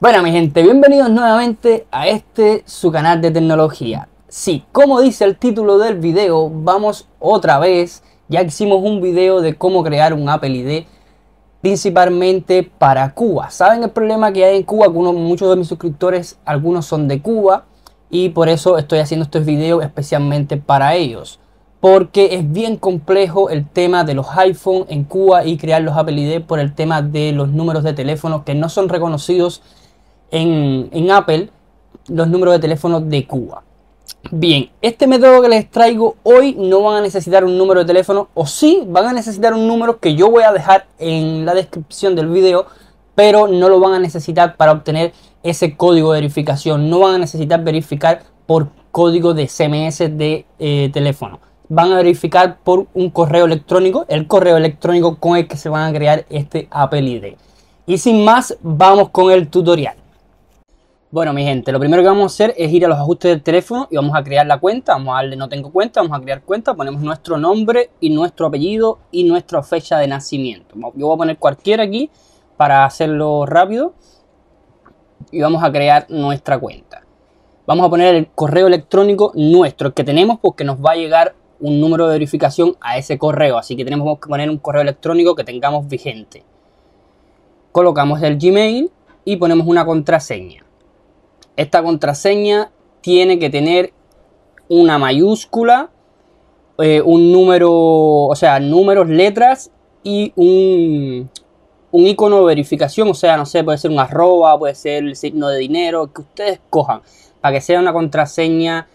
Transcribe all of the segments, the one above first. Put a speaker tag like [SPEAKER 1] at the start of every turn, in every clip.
[SPEAKER 1] Bueno mi gente, bienvenidos nuevamente a este su canal de tecnología. Sí, como dice el título del video, vamos otra vez, ya hicimos un video de cómo crear un Apple ID principalmente para Cuba. ¿Saben el problema que hay en Cuba? Muchos de mis suscriptores, algunos son de Cuba y por eso estoy haciendo estos videos especialmente para ellos. Porque es bien complejo el tema de los iPhone en Cuba y crear los Apple ID por el tema de los números de teléfono que no son reconocidos en, Apple, los números de teléfono de Cuba. Bien, este método que les traigo hoy no van a necesitar un número de teléfono o sí van a necesitar un número que yo voy a dejar en la descripción del video, pero no lo van a necesitar para obtener ese código de verificación. No van a necesitar verificar por código de CMS de eh, teléfono. Van a verificar por un correo electrónico, el correo electrónico con el que se van a crear este Apple ID. Y sin más, vamos con el tutorial. Bueno, mi gente, lo primero que vamos a hacer es ir a los ajustes del teléfono y vamos a crear la cuenta. Vamos a darle no tengo cuenta, vamos a crear cuenta, ponemos nuestro nombre y nuestro apellido y nuestra fecha de nacimiento. Yo voy a poner cualquiera aquí para hacerlo rápido y vamos a crear nuestra cuenta. Vamos a poner el correo electrónico nuestro, el que tenemos porque nos va a llegar un número de verificación a ese correo. Así que tenemos que poner un correo electrónico que tengamos vigente. Colocamos el Gmail y ponemos una contraseña. Esta contraseña tiene que tener una mayúscula, eh, un número, o sea, números, letras y un, un icono de verificación, o sea, no sé, puede ser un arroba, puede ser el signo de dinero, que ustedes cojan, para que sea una contraseña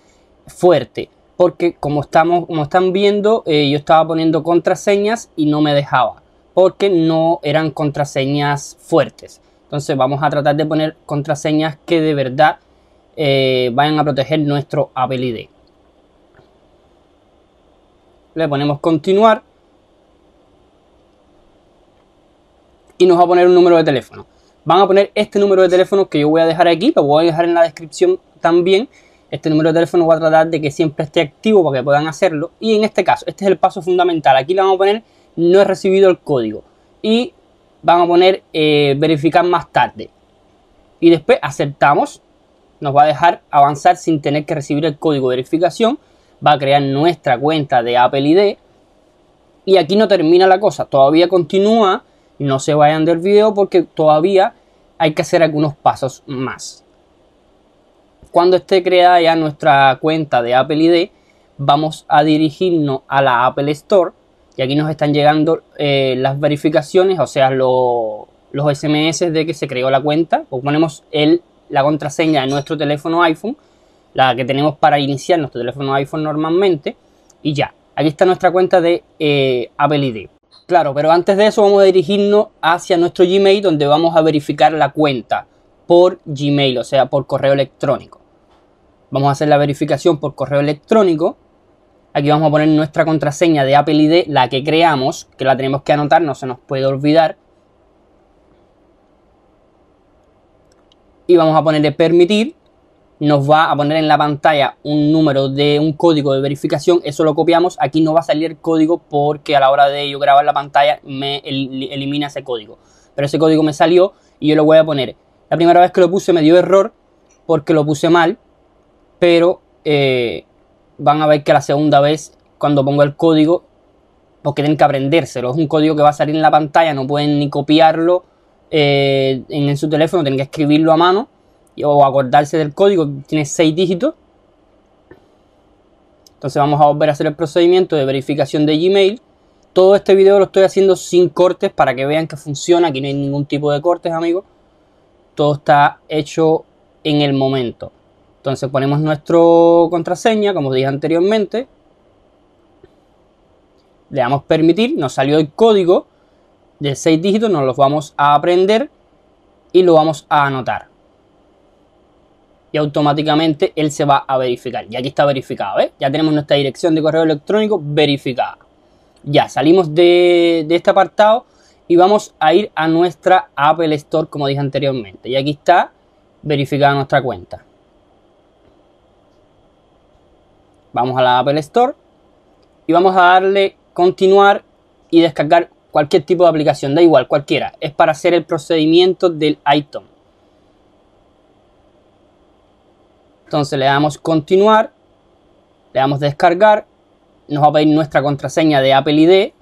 [SPEAKER 1] fuerte. Porque como, estamos, como están viendo, eh, yo estaba poniendo contraseñas y no me dejaba, porque no eran contraseñas fuertes. Entonces vamos a tratar de poner contraseñas que de verdad eh, vayan a proteger nuestro Apple ID. Le ponemos continuar. Y nos va a poner un número de teléfono. Van a poner este número de teléfono que yo voy a dejar aquí, lo voy a dejar en la descripción también. Este número de teléfono voy a tratar de que siempre esté activo para que puedan hacerlo. Y en este caso, este es el paso fundamental. Aquí le vamos a poner no he recibido el código. Y van a poner eh, verificar más tarde. Y después aceptamos. Nos va a dejar avanzar sin tener que recibir el código de verificación. Va a crear nuestra cuenta de Apple ID. Y aquí no termina la cosa. Todavía continúa. No se vayan del video porque todavía hay que hacer algunos pasos más. Cuando esté creada ya nuestra cuenta de Apple ID, vamos a dirigirnos a la Apple Store y aquí nos están llegando eh, las verificaciones, o sea, los SMS de que se creó la cuenta. O ponemos el, la contraseña de nuestro teléfono iPhone, la que tenemos para iniciar nuestro teléfono iPhone normalmente. Y ya, aquí está nuestra cuenta de eh, Apple ID. Claro, pero antes de eso vamos a dirigirnos hacia nuestro Gmail donde vamos a verificar la cuenta por Gmail, o sea, por correo electrónico. Vamos a hacer la verificación por correo electrónico Aquí vamos a poner nuestra contraseña de Apple ID, la que creamos, que la tenemos que anotar, no se nos puede olvidar. Y vamos a ponerle permitir. Nos va a poner en la pantalla un número de un código de verificación. Eso lo copiamos. Aquí no va a salir el código porque a la hora de yo grabar la pantalla me elimina ese código. Pero ese código me salió y yo lo voy a poner. La primera vez que lo puse me dio error porque lo puse mal. Pero eh, van a ver que la segunda vez, cuando pongo el código, porque tienen que aprendérselo. Es un código que va a salir en la pantalla, no pueden ni copiarlo eh, en, su teléfono, tienen que escribirlo a mano o acordarse del código. Tiene seis dígitos. Entonces vamos a volver a hacer el procedimiento de verificación de Gmail. Todo este video lo estoy haciendo sin cortes para que vean que funciona. Aquí no hay ningún tipo de cortes, amigos. Todo está hecho en el momento. Entonces ponemos nuestra contraseña, como dije anteriormente. Le damos permitir, nos salió el código de 6 dígitos, nos los vamos a aprender y lo vamos a anotar. Y automáticamente él se va a verificar. Y aquí está verificado, ¿ves? Ya tenemos nuestra dirección de correo electrónico verificada. Ya salimos de, de este apartado y vamos a ir a nuestra Apple Store, como dije anteriormente. Y aquí está verificada nuestra cuenta. Vamos a la Apple Store y vamos a darle continuar y descargar cualquier tipo de aplicación, da igual, cualquiera. Es para hacer el procedimiento del item. Entonces le damos continuar, le damos descargar, nos va a pedir nuestra contraseña de Apple ID,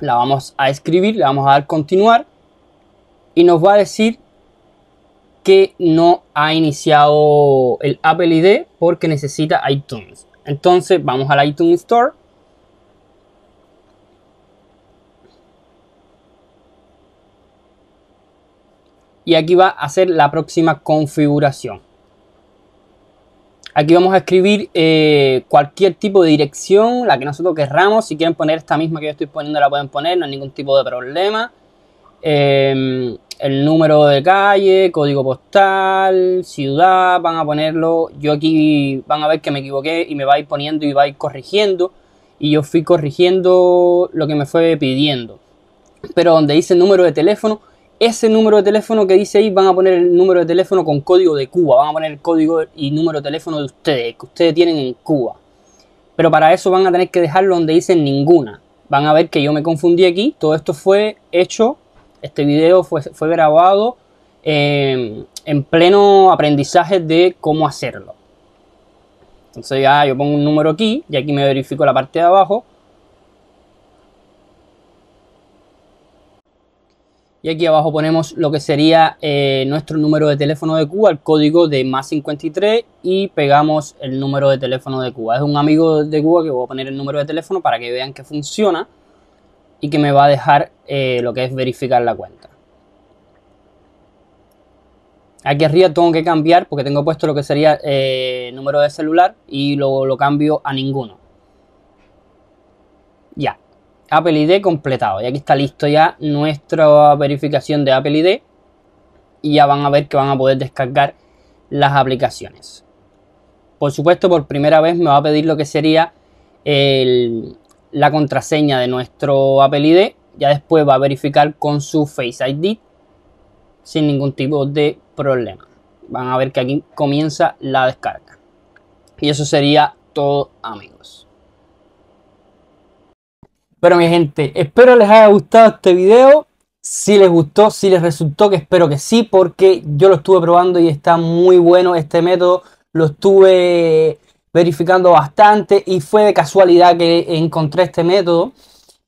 [SPEAKER 1] la vamos a escribir, le vamos a dar continuar y nos va a decir que no ha iniciado el Apple ID porque necesita iTunes. Entonces vamos al iTunes Store. Y aquí va a hacer la próxima configuración. Aquí vamos a escribir eh, cualquier tipo de dirección, la que nosotros querramos. Si quieren poner esta misma que yo estoy poniendo, la pueden poner, no hay ningún tipo de problema. Em, el número de calle, código postal, ciudad, van a ponerlo. Yo aquí van a ver que me equivoqué y me va a ir poniendo y va a ir corrigiendo. Y yo fui corrigiendo lo que me fue pidiendo. Pero donde dice número de teléfono, ese número de teléfono que dice ahí van a poner el número de teléfono con código de Cuba. Van a poner el código y número de teléfono de ustedes, que ustedes tienen en Cuba. Pero para eso van a tener que dejarlo donde dice ninguna. Van a ver que yo me confundí aquí. Todo esto fue hecho este video fue, fue grabado em, en pleno aprendizaje de cómo hacerlo. Entonces ya yo pongo un número aquí y aquí me verifico la parte de abajo. Y aquí abajo ponemos lo que sería eh, nuestro número de teléfono de Cuba, el código de más 53 y pegamos el número de teléfono de Cuba. Es un amigo de Cuba que voy a poner el número de teléfono para que vean que funciona y que me va a dejar eh, lo que es verificar la cuenta. Aquí arriba tengo que cambiar porque tengo puesto lo que sería eh, número de celular y luego lo cambio a ninguno. Ya, Apple ID completado. Y aquí está listo ya nuestra verificación de Apple ID. Y ya van a ver que van a poder descargar las aplicaciones. Por supuesto, por primera vez me va a pedir lo que sería el, la contraseña de nuestro Apple ID. Ya después va a verificar con su Face ID sin ningún tipo de problema. Van a ver que aquí comienza la descarga. Y eso sería todo amigos. Pero mi gente, espero les haya gustado este video. Si les gustó, si les resultó, que espero que sí, porque yo lo estuve probando y está muy bueno este método. Lo estuve verificando bastante y fue de casualidad que encontré este método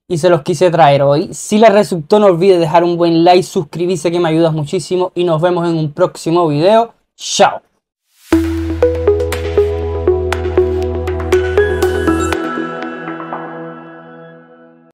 [SPEAKER 1] y se los quise traer hoy. Si les resultó no olvides dejar un buen like, suscribirse que me ayudas muchísimo y nos vemos en un próximo video. Chao.